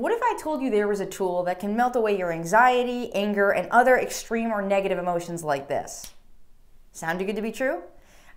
what if I told you there was a tool that can melt away your anxiety, anger, and other extreme or negative emotions like this? Sound too good to be true?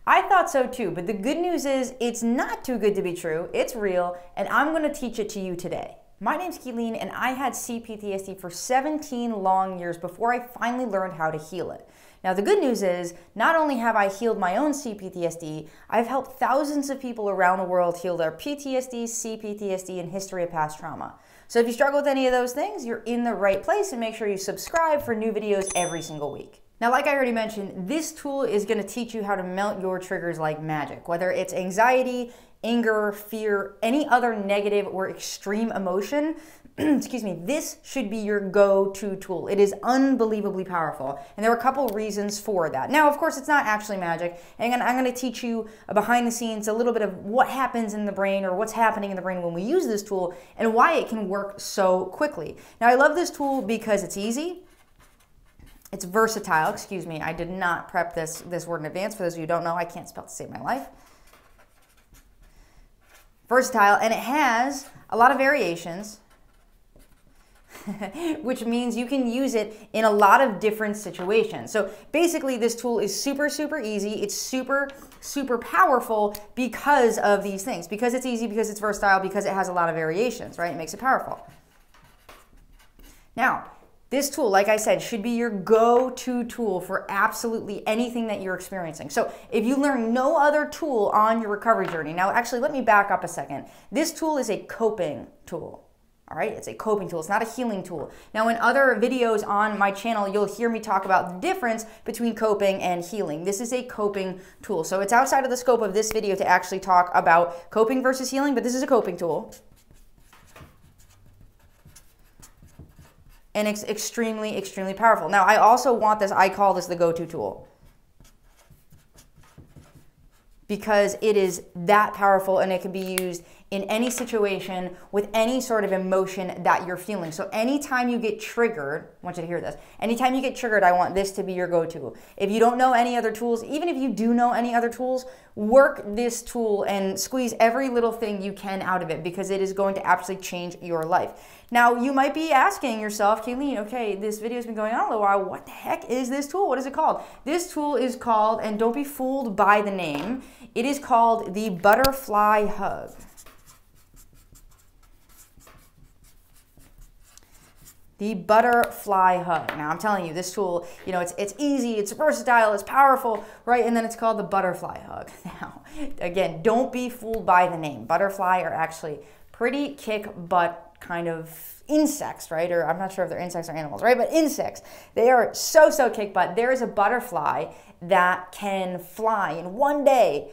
I thought so too, but the good news is it's not too good to be true. It's real, and I'm going to teach it to you today. My name's Kayleen, and I had CPTSD for 17 long years before I finally learned how to heal it. Now, the good news is, not only have I healed my own CPTSD, I've helped thousands of people around the world heal their PTSD, CPTSD, and history of past trauma. So if you struggle with any of those things, you're in the right place and make sure you subscribe for new videos every single week. Now, like I already mentioned, this tool is gonna teach you how to melt your triggers like magic, whether it's anxiety, anger, fear, any other negative or extreme emotion, excuse me, this should be your go-to tool. It is unbelievably powerful. And there are a couple reasons for that. Now, of course, it's not actually magic. And I'm going to teach you behind the scenes a little bit of what happens in the brain or what's happening in the brain when we use this tool and why it can work so quickly. Now, I love this tool because it's easy. It's versatile. Excuse me, I did not prep this, this word in advance. For those of you who don't know, I can't spell to save my life versatile, and it has a lot of variations, which means you can use it in a lot of different situations. So basically, this tool is super, super easy. It's super, super powerful because of these things. Because it's easy, because it's versatile, because it has a lot of variations, right? It makes it powerful. Now, this tool, like I said, should be your go-to tool for absolutely anything that you're experiencing. So if you learn no other tool on your recovery journey, now actually let me back up a second. This tool is a coping tool. All right, it's a coping tool. It's not a healing tool. Now, in other videos on my channel, you'll hear me talk about the difference between coping and healing. This is a coping tool. So it's outside of the scope of this video to actually talk about coping versus healing, but this is a coping tool. and it's extremely, extremely powerful. Now, I also want this, I call this the go-to tool because it is that powerful and it can be used in any situation with any sort of emotion that you're feeling. So anytime you get triggered, I want you to hear this. Anytime you get triggered, I want this to be your go-to. If you don't know any other tools, even if you do know any other tools, work this tool and squeeze every little thing you can out of it because it is going to absolutely change your life. Now, you might be asking yourself, Kayleen, okay, this video has been going on a little while. What the heck is this tool? What is it called? This tool is called, and don't be fooled by the name, it is called the Butterfly Hug. The butterfly hug. Now I'm telling you, this tool, you know, it's, it's easy, it's versatile, it's powerful, right? And then it's called the butterfly hug. Now, again, don't be fooled by the name. Butterfly are actually pretty kick butt kind of insects, right? Or I'm not sure if they're insects or animals, right? But insects, they are so, so kick butt. There is a butterfly that can fly in one day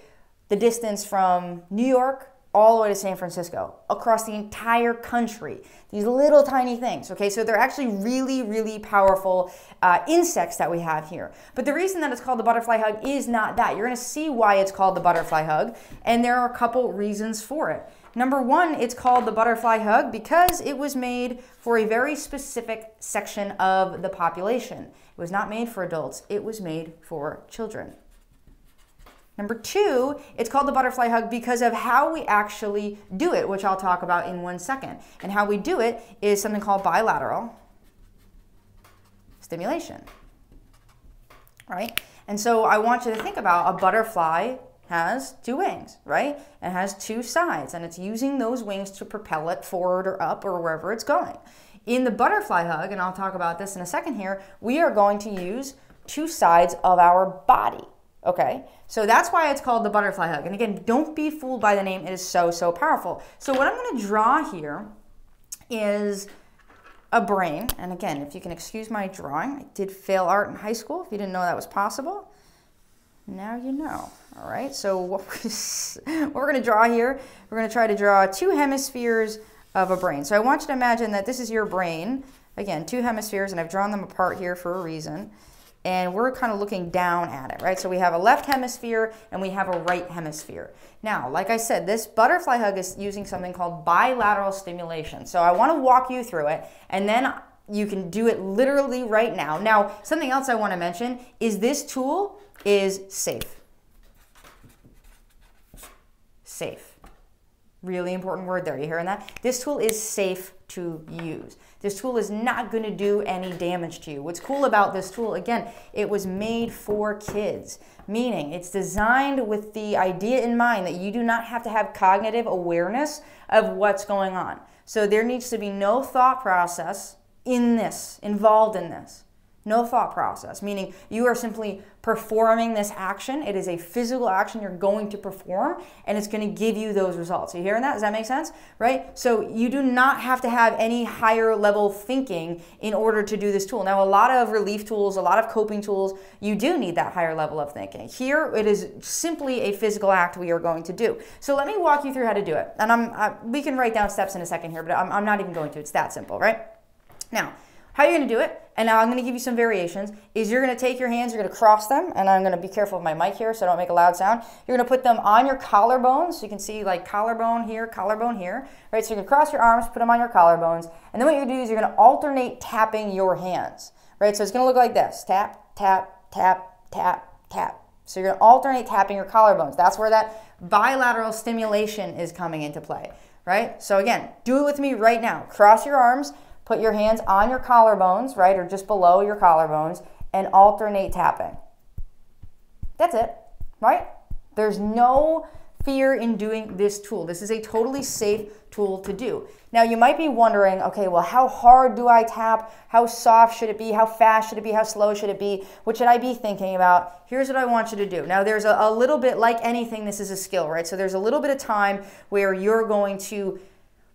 the distance from New York all the way to San Francisco, across the entire country. These little tiny things, okay? So they're actually really, really powerful uh, insects that we have here. But the reason that it's called the butterfly hug is not that. You're gonna see why it's called the butterfly hug, and there are a couple reasons for it. Number one, it's called the butterfly hug because it was made for a very specific section of the population. It was not made for adults, it was made for children. Number two, it's called the butterfly hug because of how we actually do it, which I'll talk about in one second. And how we do it is something called bilateral stimulation, right? And so I want you to think about a butterfly has two wings, right? It has two sides, and it's using those wings to propel it forward or up or wherever it's going. In the butterfly hug, and I'll talk about this in a second here, we are going to use two sides of our body. Okay, so that's why it's called the butterfly hug. And again, don't be fooled by the name. It is so, so powerful. So what I'm going to draw here is a brain. And again, if you can excuse my drawing, I did fail art in high school. If you didn't know that was possible, now you know. All right, so what we're going to draw here, we're going to try to draw two hemispheres of a brain. So I want you to imagine that this is your brain. Again, two hemispheres, and I've drawn them apart here for a reason and we're kind of looking down at it, right? So we have a left hemisphere and we have a right hemisphere. Now, like I said, this butterfly hug is using something called bilateral stimulation. So I want to walk you through it and then you can do it literally right now. Now, something else I want to mention is this tool is safe. Safe. Really important word there. You hearing that? This tool is safe to use. This tool is not going to do any damage to you. What's cool about this tool, again, it was made for kids, meaning it's designed with the idea in mind that you do not have to have cognitive awareness of what's going on. So there needs to be no thought process in this, involved in this. No thought process, meaning you are simply performing this action. It is a physical action you're going to perform, and it's going to give you those results. Are you hearing that? Does that make sense? Right? So you do not have to have any higher level thinking in order to do this tool. Now, a lot of relief tools, a lot of coping tools, you do need that higher level of thinking. Here, it is simply a physical act we are going to do. So let me walk you through how to do it. And I'm, I, we can write down steps in a second here, but I'm, I'm not even going to. It's that simple, right? Now, how you're gonna do it, and now I'm gonna give you some variations, is you're gonna take your hands, you're gonna cross them, and I'm gonna be careful with my mic here so I don't make a loud sound. You're gonna put them on your collarbones, so you can see like collarbone here, collarbone here, right? So you're gonna cross your arms, put them on your collarbones, and then what you're gonna do is you're gonna alternate tapping your hands, right? So it's gonna look like this, tap, tap, tap, tap, tap. So you're gonna alternate tapping your collarbones. That's where that bilateral stimulation is coming into play, right? So again, do it with me right now. Cross your arms, Put your hands on your collarbones, right, or just below your collarbones, and alternate tapping. That's it, right? There's no fear in doing this tool. This is a totally safe tool to do. Now, you might be wondering, okay, well, how hard do I tap? How soft should it be? How fast should it be? How slow should it be? What should I be thinking about? Here's what I want you to do. Now, there's a, a little bit, like anything, this is a skill, right? So there's a little bit of time where you're going to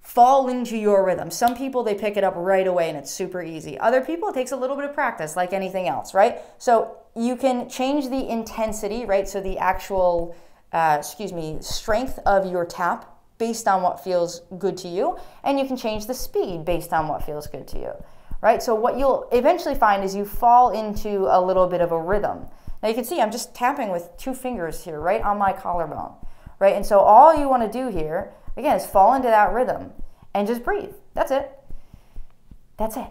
fall into your rhythm. Some people, they pick it up right away and it's super easy. Other people, it takes a little bit of practice, like anything else, right? So you can change the intensity, right? So the actual, uh, excuse me, strength of your tap based on what feels good to you. And you can change the speed based on what feels good to you, right? So what you'll eventually find is you fall into a little bit of a rhythm. Now you can see I'm just tapping with two fingers here, right on my collarbone, right? And so all you want to do here Again, is fall into that rhythm and just breathe. That's it. That's it.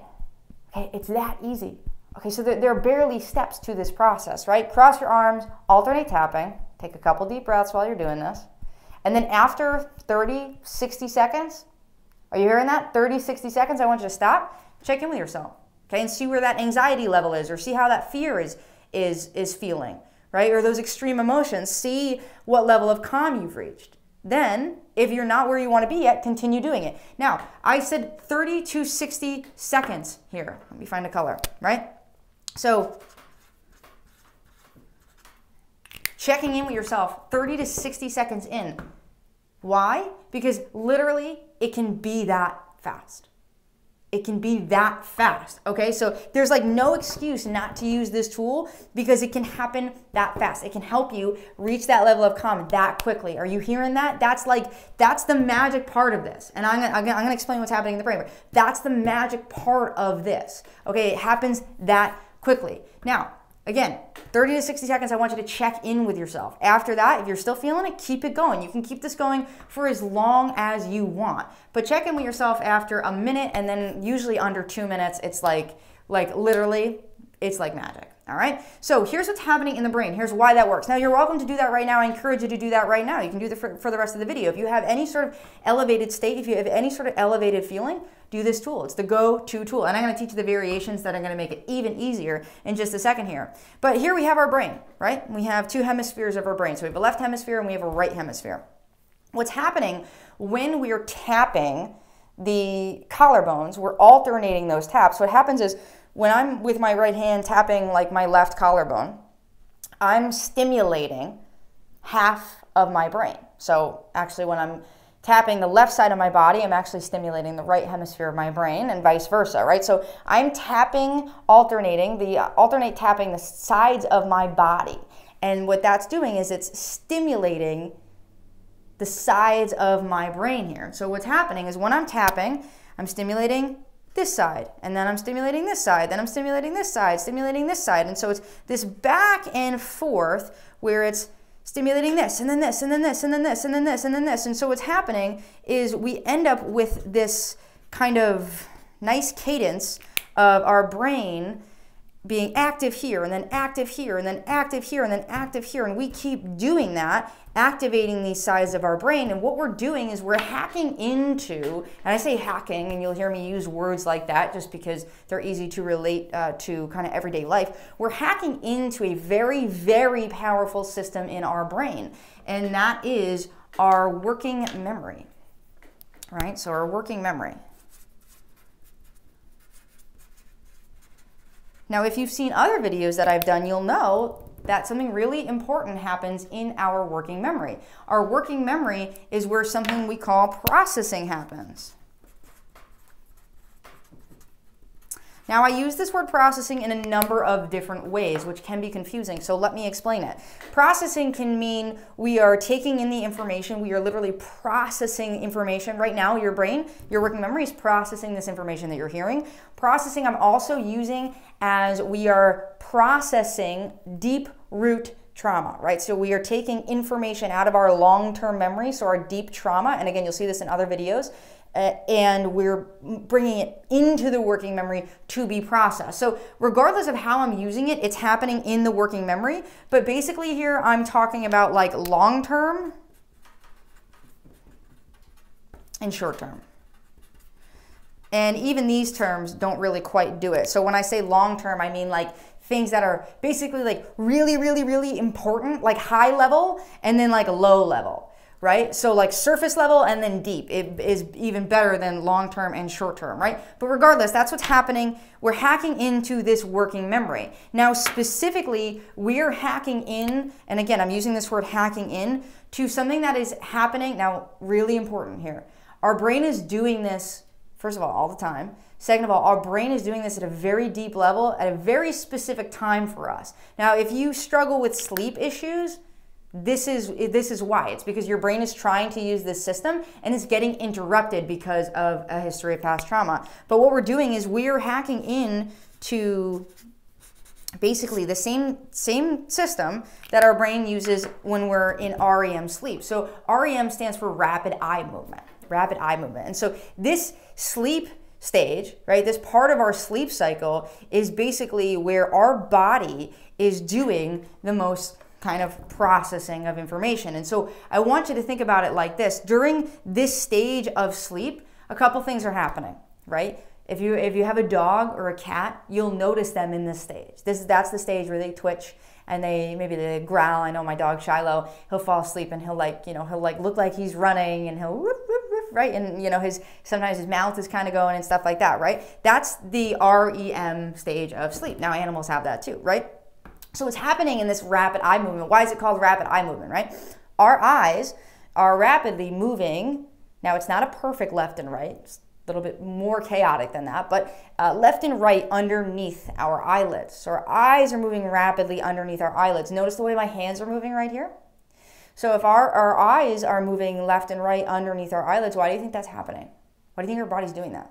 Okay, it's that easy. Okay, so there, there, are barely steps to this process, right? Cross your arms, alternate tapping, take a couple deep breaths while you're doing this. And then after 30, 60 seconds, are you hearing that? 30, 60 seconds, I want you to stop, check in with yourself, okay, and see where that anxiety level is or see how that fear is, is, is feeling, right? Or those extreme emotions, see what level of calm you've reached. Then, if you're not where you want to be yet, continue doing it. Now, I said 30 to 60 seconds here. Let me find a color, right? So, checking in with yourself 30 to 60 seconds in. Why? Because literally, it can be that fast it can be that fast. Okay, so there's like no excuse not to use this tool because it can happen that fast. It can help you reach that level of calm that quickly. Are you hearing that? That's like, that's the magic part of this. And I'm gonna, I'm gonna explain what's happening in the brain. That's the magic part of this. Okay, it happens that quickly. Now, Again, 30 to 60 seconds, I want you to check in with yourself. After that, if you're still feeling it, keep it going. You can keep this going for as long as you want. But check in with yourself after a minute and then usually under two minutes, it's like, like literally, it's like magic. All right. So here's what's happening in the brain. Here's why that works. Now you're welcome to do that right now. I encourage you to do that right now. You can do that for, for the rest of the video. If you have any sort of elevated state, if you have any sort of elevated feeling, do this tool. It's the go-to tool. And I'm going to teach you the variations that are going to make it even easier in just a second here. But here we have our brain, right? We have two hemispheres of our brain. So we have a left hemisphere and we have a right hemisphere. What's happening when we're tapping the collarbones, we're alternating those taps. What happens is when I'm with my right hand tapping like my left collarbone, I'm stimulating half of my brain. So actually when I'm tapping the left side of my body, I'm actually stimulating the right hemisphere of my brain and vice versa, right? So I'm tapping, alternating, the alternate tapping the sides of my body. And what that's doing is it's stimulating the sides of my brain here. So what's happening is when I'm tapping, I'm stimulating this side, and then I'm stimulating this side, then I'm stimulating this side, stimulating this side. And so it's this back and forth where it's stimulating this, and then this, and then this, and then this, and then this, and then this. And so what's happening is we end up with this kind of nice cadence of our brain being active here and then active here and then active here and then active here. And we keep doing that, activating these sides of our brain. And what we're doing is we're hacking into, and I say hacking, and you'll hear me use words like that just because they're easy to relate uh, to kind of everyday life. We're hacking into a very, very powerful system in our brain, and that is our working memory. Right? So, our working memory. Now, if you've seen other videos that I've done, you'll know that something really important happens in our working memory. Our working memory is where something we call processing happens. Now I use this word processing in a number of different ways, which can be confusing, so let me explain it. Processing can mean we are taking in the information, we are literally processing information. Right now, your brain, your working memory is processing this information that you're hearing. Processing I'm also using as we are processing deep root trauma, right? So we are taking information out of our long-term memory, so our deep trauma, and again, you'll see this in other videos, uh, and we're bringing it into the working memory to be processed. So regardless of how I'm using it, it's happening in the working memory. But basically here I'm talking about like long term and short term. And even these terms don't really quite do it. So when I say long term, I mean like things that are basically like really, really, really important, like high level and then like low level right? So like surface level and then deep it is even better than long term and short term, right? But regardless, that's what's happening. We're hacking into this working memory. Now, specifically, we're hacking in, and again, I'm using this word hacking in to something that is happening. Now, really important here. Our brain is doing this, first of all, all the time. Second of all, our brain is doing this at a very deep level at a very specific time for us. Now, if you struggle with sleep issues, this is this is why. It's because your brain is trying to use this system and it's getting interrupted because of a history of past trauma. But what we're doing is we're hacking in to basically the same same system that our brain uses when we're in REM sleep. So REM stands for rapid eye movement rapid eye movement. And so this sleep stage right this part of our sleep cycle is basically where our body is doing the most kind of processing of information. And so I want you to think about it like this. During this stage of sleep, a couple things are happening, right? If you if you have a dog or a cat, you'll notice them in this stage. This that's the stage where they twitch and they maybe they growl. I know my dog Shiloh, he'll fall asleep and he'll like, you know, he'll like look like he's running and he'll whoop, whoop, whoop, right? And you know, his sometimes his mouth is kind of going and stuff like that, right? That's the REM stage of sleep. Now animals have that too, right? So what's happening in this rapid eye movement? Why is it called rapid eye movement, right? Our eyes are rapidly moving. Now it's not a perfect left and right. It's a little bit more chaotic than that, but uh, left and right underneath our eyelids. So our eyes are moving rapidly underneath our eyelids. Notice the way my hands are moving right here? So if our, our eyes are moving left and right underneath our eyelids, why do you think that's happening? Why do you think our body's doing that?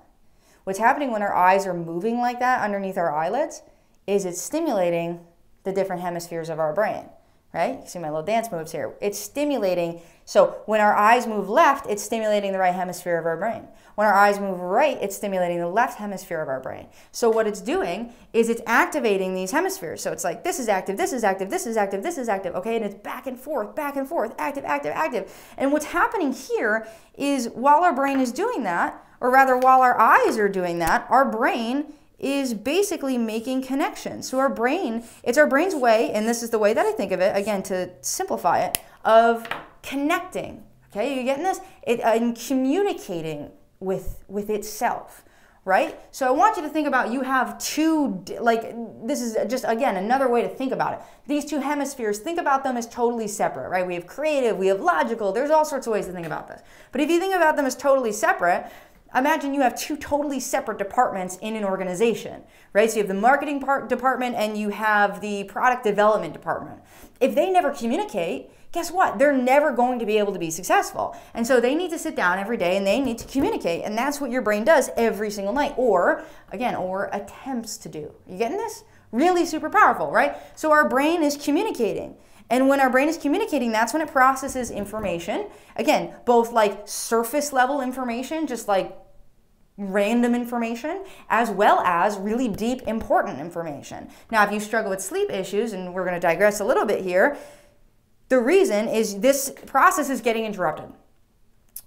What's happening when our eyes are moving like that underneath our eyelids is it's stimulating the different hemispheres of our brain, right? You see my little dance moves here. It's stimulating. So when our eyes move left, it's stimulating the right hemisphere of our brain. When our eyes move right, it's stimulating the left hemisphere of our brain. So what it's doing is it's activating these hemispheres. So it's like this is active, this is active, this is active, this is active, okay? And it's back and forth, back and forth, active, active, active. And what's happening here is while our brain is doing that, or rather while our eyes are doing that, our brain is basically making connections. So our brain, it's our brain's way, and this is the way that I think of it, again, to simplify it, of connecting. Okay, you getting this? It, uh, and communicating with, with itself right? So I want you to think about you have two, like, this is just, again, another way to think about it. These two hemispheres, think about them as totally separate, right? We have creative, we have logical, there's all sorts of ways to think about this. But if you think about them as totally separate, imagine you have two totally separate departments in an organization, right? So you have the marketing part department and you have the product development department. If they never communicate, guess what? They're never going to be able to be successful. And so they need to sit down every day and they need to communicate. And that's what your brain does every single night, or again, or attempts to do. You getting this? Really super powerful, right? So our brain is communicating. And when our brain is communicating, that's when it processes information. Again, both like surface level information, just like random information as well as really deep, important information. Now, if you struggle with sleep issues, and we're going to digress a little bit here, the reason is this process is getting interrupted.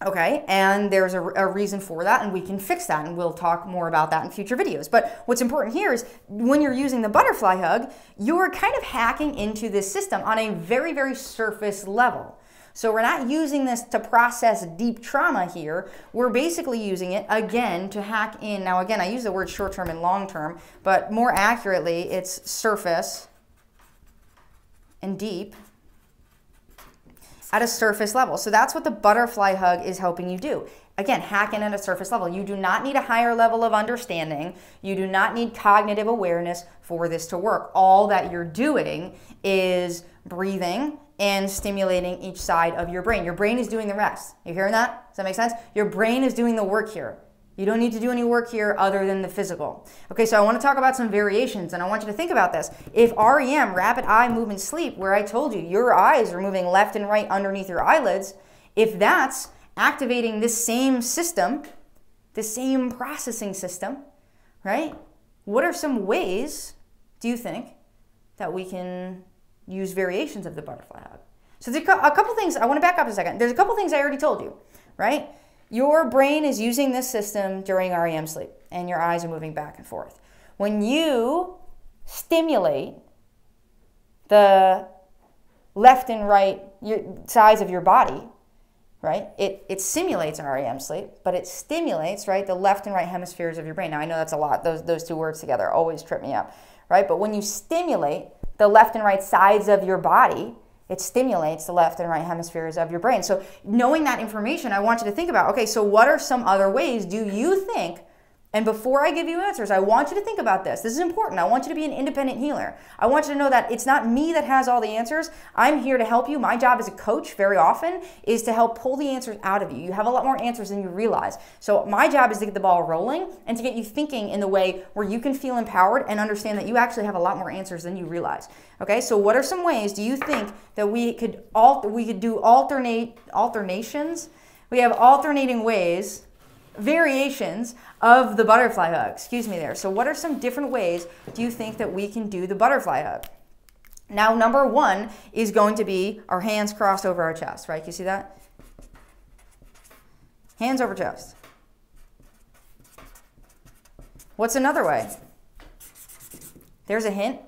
Okay, and there's a, a, reason for that, and we can fix that, and we'll talk more about that in future videos. But what's important here is when you're using the butterfly hug, you're kind of hacking into this system on a very, very surface level. So we're not using this to process deep trauma here. We're basically using it again to hack in. Now, again, I use the word short term and long term, but more accurately, it's surface and deep at a surface level. So that's what the butterfly hug is helping you do. Again, hack in at a surface level. You do not need a higher level of understanding. You do not need cognitive awareness for this to work. All that you're doing is breathing and stimulating each side of your brain. Your brain is doing the rest. You hearing that? Does that make sense? Your brain is doing the work here. You don't need to do any work here other than the physical. Okay, so I want to talk about some variations and I want you to think about this. If REM, rapid eye movement sleep, where I told you your eyes are moving left and right underneath your eyelids, if that's activating this same system, the same processing system, right? What are some ways, do you think, that we can use variations of the butterfly hug. So there's a couple things, I want to back up a second. There's a couple things I already told you, right? Your brain is using this system during REM sleep and your eyes are moving back and forth. When you stimulate the left and right sides of your body, right? It, it simulates REM sleep, but it stimulates, right, the left and right hemispheres of your brain. Now, I know that's a lot. Those, those two words together always trip me up, right? But when you stimulate the left and right sides of your body, it stimulates the left and right hemispheres of your brain. So, knowing that information, I want you to think about okay, so what are some other ways do you think and before I give you answers, I want you to think about this. This is important. I want you to be an independent healer. I want you to know that it's not me that has all the answers. I'm here to help you. My job as a coach very often is to help pull the answers out of you. You have a lot more answers than you realize. So, my job is to get the ball rolling and to get you thinking in the way where you can feel empowered and understand that you actually have a lot more answers than you realize. Okay? So, what are some ways do you think that we could alter we could do alternate alternations? We have alternating ways variations of the butterfly hug. Excuse me there. So what are some different ways do you think that we can do the butterfly hug? Now, number one is going to be our hands crossed over our chest, right? You see that? Hands over chest. What's another way? There's a hint,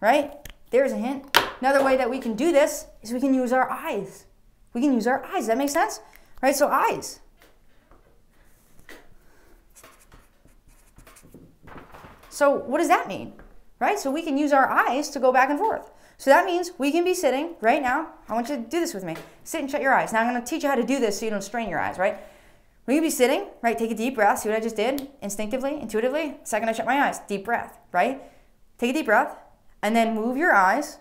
right? There's a hint. Another way that we can do this is we can use our eyes. We can use our eyes. That makes sense? Right? So eyes. So what does that mean? Right? So we can use our eyes to go back and forth. So that means we can be sitting right now. I want you to do this with me. Sit and shut your eyes. Now I'm going to teach you how to do this so you don't strain your eyes, right? We can be sitting, right? Take a deep breath. See what I just did? Instinctively, intuitively. Second, I shut my eyes. Deep breath, right? Take a deep breath and then move your eyes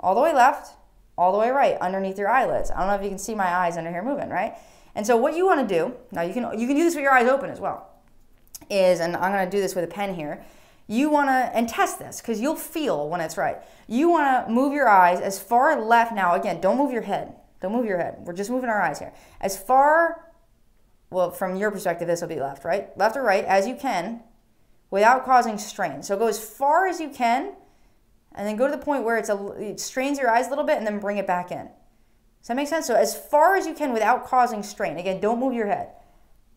all the way left, all the way right underneath your eyelids. I don't know if you can see my eyes under here moving, right? And so what you want to do, now you can you can do this with your eyes open as well, is, and I'm going to do this with a pen here, you want to, and test this because you'll feel when it's right. You want to move your eyes as far left. Now, again, don't move your head. Don't move your head. We're just moving our eyes here. As far, well, from your perspective, this will be left, right? Left or right, as you can, without causing strain. So go as far as you can, and then go to the point where a, it strains your eyes a little bit, and then bring it back in. Does that make sense? So as far as you can without causing strain. Again, don't move your head.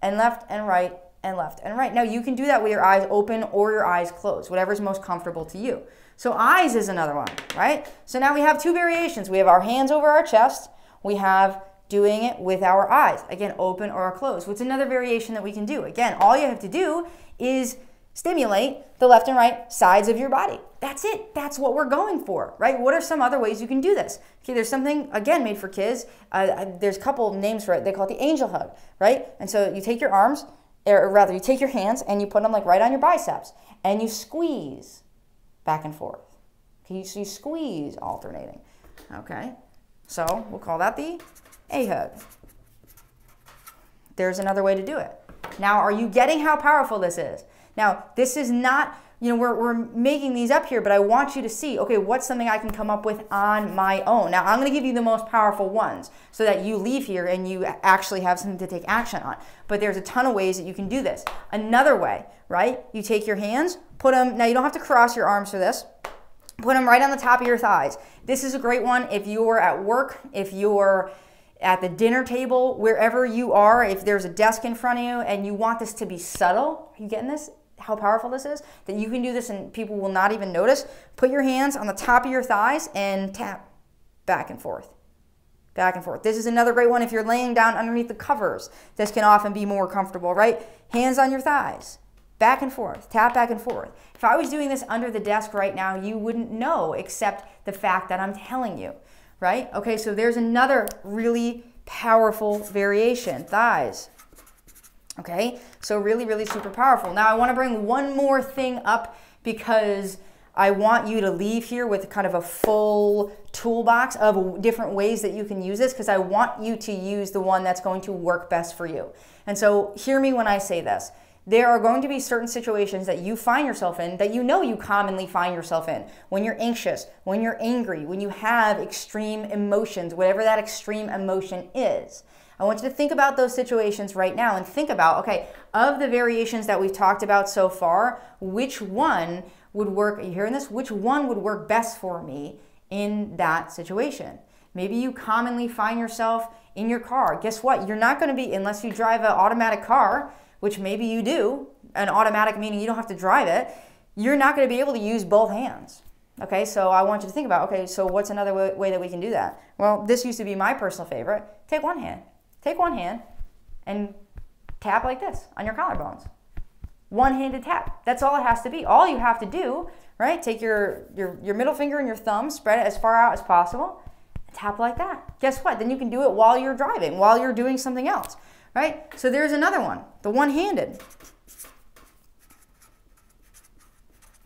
And left and right and left and right. Now you can do that with your eyes open or your eyes closed, whatever's most comfortable to you. So eyes is another one, right? So now we have two variations. We have our hands over our chest. We have doing it with our eyes. Again, open or closed. What's another variation that we can do? Again, all you have to do is stimulate the left and right sides of your body. That's it. That's what we're going for, right? What are some other ways you can do this? Okay, there's something, again, made for kids. Uh, there's a couple names for it. They call it the angel hug, right? And so you take your arms, or rather, you take your hands and you put them like right on your biceps and you squeeze back and forth. Okay, so you squeeze alternating. Okay, so we'll call that the A hug. There's another way to do it. Now, are you getting how powerful this is? Now, this is not, you know, we're, we're making these up here, but I want you to see, okay, what's something I can come up with on my own? Now, I'm going to give you the most powerful ones so that you leave here and you actually have something to take action on. But there's a ton of ways that you can do this. Another way, right? You take your hands, put them, now you don't have to cross your arms for this. Put them right on the top of your thighs. This is a great one if you're at work, if you're at the dinner table, wherever you are, if there's a desk in front of you and you want this to be subtle, are you getting this? How powerful this is? That you can do this and people will not even notice. Put your hands on the top of your thighs and tap back and forth. Back and forth. This is another great one if you're laying down underneath the covers. This can often be more comfortable, right? Hands on your thighs back and forth, tap back and forth. If I was doing this under the desk right now, you wouldn't know except the fact that I'm telling you, right? Okay, so there's another really powerful variation, thighs. Okay, so really, really super powerful. Now I wanna bring one more thing up because I want you to leave here with kind of a full toolbox of different ways that you can use this because I want you to use the one that's going to work best for you. And so hear me when I say this there are going to be certain situations that you find yourself in that you know you commonly find yourself in. When you're anxious, when you're angry, when you have extreme emotions, whatever that extreme emotion is. I want you to think about those situations right now and think about okay, of the variations that we've talked about so far, which one would work? Are you hearing this? Which one would work best for me in that situation? Maybe you commonly find yourself in your car. Guess what? You're not going to be, unless you drive an automatic car, which maybe you do, an automatic meaning you don't have to drive it, you're not going to be able to use both hands. Okay, so I want you to think about okay, so what's another way, way that we can do that? Well, this used to be my personal favorite. Take one hand, take one hand, and tap like this on your collarbones. One handed tap. That's all it has to be. All you have to do, right? Take your, your, your middle finger and your thumb, spread it as far out as possible, tap like that. Guess what? Then you can do it while you're driving, while you're doing something else right? So there's another one, the one-handed.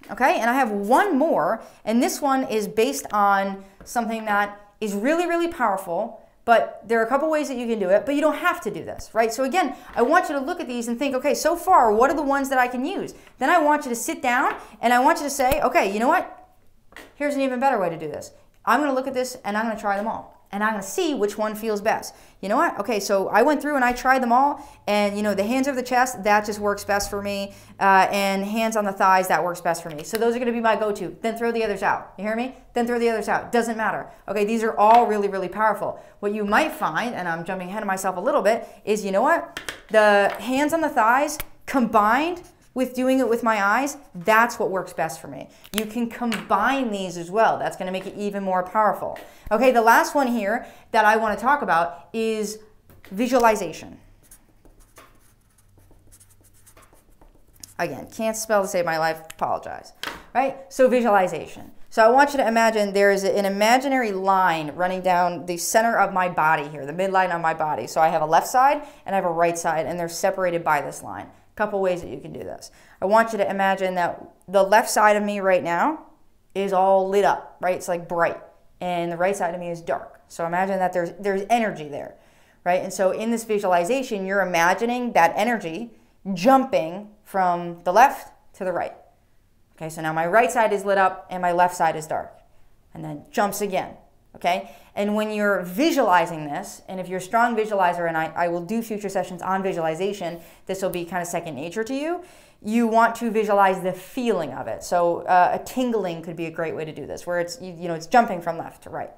Okay, and I have one more, and this one is based on something that is really, really powerful, but there are a couple ways that you can do it, but you don't have to do this, right? So again, I want you to look at these and think, okay, so far, what are the ones that I can use? Then I want you to sit down and I want you to say, okay, you know what? Here's an even better way to do this. I'm gonna look at this and I'm gonna try them all and I'm gonna see which one feels best. You know what? Okay, so I went through and I tried them all, and you know, the hands over the chest, that just works best for me, uh, and hands on the thighs, that works best for me. So those are gonna be my go to. Then throw the others out. You hear me? Then throw the others out. Doesn't matter. Okay, these are all really, really powerful. What you might find, and I'm jumping ahead of myself a little bit, is you know what? The hands on the thighs combined with doing it with my eyes, that's what works best for me. You can combine these as well. That's gonna make it even more powerful. Okay, the last one here that I wanna talk about is visualization. Again, can't spell to save my life, apologize. Right, so visualization. So I want you to imagine there is an imaginary line running down the center of my body here, the midline on my body. So I have a left side and I have a right side and they're separated by this line couple ways that you can do this. I want you to imagine that the left side of me right now is all lit up, right? It's like bright. And the right side of me is dark. So imagine that there's there's energy there, right? And so in this visualization, you're imagining that energy jumping from the left to the right. Okay, so now my right side is lit up and my left side is dark. And then jumps again. Okay? And when you're visualizing this, and if you're a strong visualizer, and I, I will do future sessions on visualization, this will be kind of second nature to you. You want to visualize the feeling of it. So uh, a tingling could be a great way to do this, where it's you, you know it's jumping from left to right.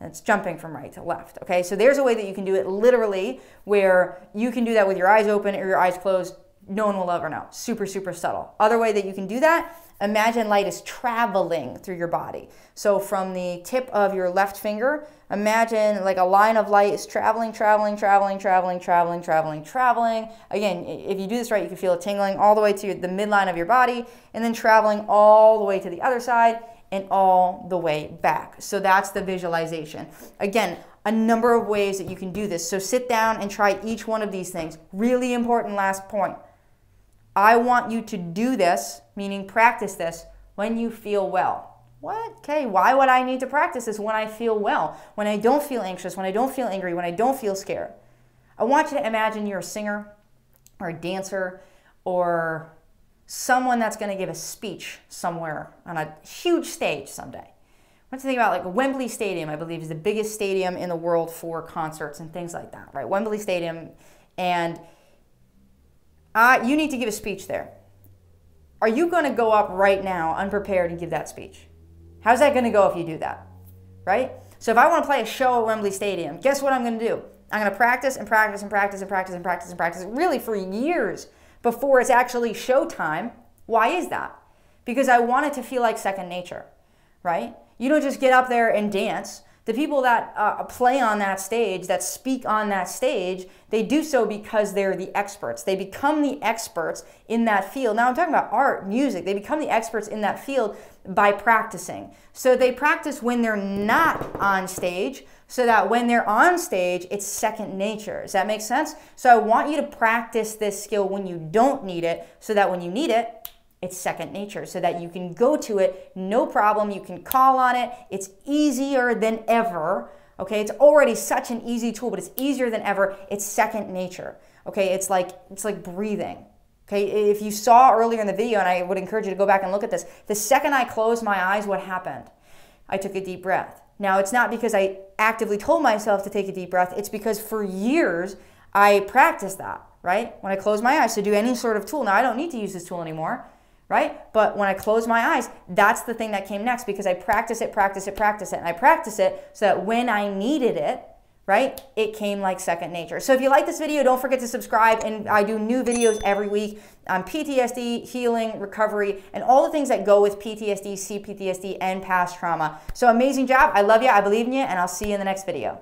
It's jumping from right to left. Okay, so there's a way that you can do it literally, where you can do that with your eyes open or your eyes closed. No one will ever know. Super, super subtle. Other way that you can do that Imagine light is traveling through your body. So from the tip of your left finger, imagine like a line of light is traveling, traveling, traveling, traveling, traveling, traveling, traveling. Again, if you do this right, you can feel it tingling all the way to the midline of your body and then traveling all the way to the other side and all the way back. So that's the visualization. Again, a number of ways that you can do this. So sit down and try each one of these things. Really important last point. I want you to do this, meaning practice this, when you feel well. What? Okay, why would I need to practice this when I feel well? When I don't feel anxious, when I don't feel angry, when I don't feel scared? I want you to imagine you're a singer or a dancer or someone that's going to give a speech somewhere on a huge stage someday. Let's think about like Wembley Stadium, I believe, is the biggest stadium in the world for concerts and things like that, right? Wembley Stadium, and uh, you need to give a speech there. Are you going to go up right now unprepared and give that speech? How's that going to go if you do that, right? So if I want to play a show at Wembley Stadium, guess what I'm going to do? I'm going to practice and practice and practice and practice and practice and practice really for years before it's actually showtime. Why is that? Because I want it to feel like second nature, right? You don't just get up there and dance. The people that uh, play on that stage, that speak on that stage, they do so because they're the experts. They become the experts in that field. Now I'm talking about art, music. They become the experts in that field by practicing. So they practice when they're not on stage so that when they're on stage, it's second nature. Does that make sense? So I want you to practice this skill when you don't need it so that when you need it, it's second nature so that you can go to it no problem. You can call on it. It's easier than ever. Okay, it's already such an easy tool, but it's easier than ever. It's second nature. Okay, it's like it's like breathing. Okay, if you saw earlier in the video, and I would encourage you to go back and look at this, the second I closed my eyes, what happened? I took a deep breath. Now, it's not because I actively told myself to take a deep breath, it's because for years I practiced that, right? When I close my eyes to do any sort of tool. Now, I don't need to use this tool anymore right? But when I close my eyes, that's the thing that came next because I practice it, practice it, practice it. And I practice it so that when I needed it, right, it came like second nature. So if you like this video, don't forget to subscribe. And I do new videos every week on PTSD, healing, recovery, and all the things that go with PTSD, CPTSD, and past trauma. So amazing job. I love you. I believe in you. And I'll see you in the next video.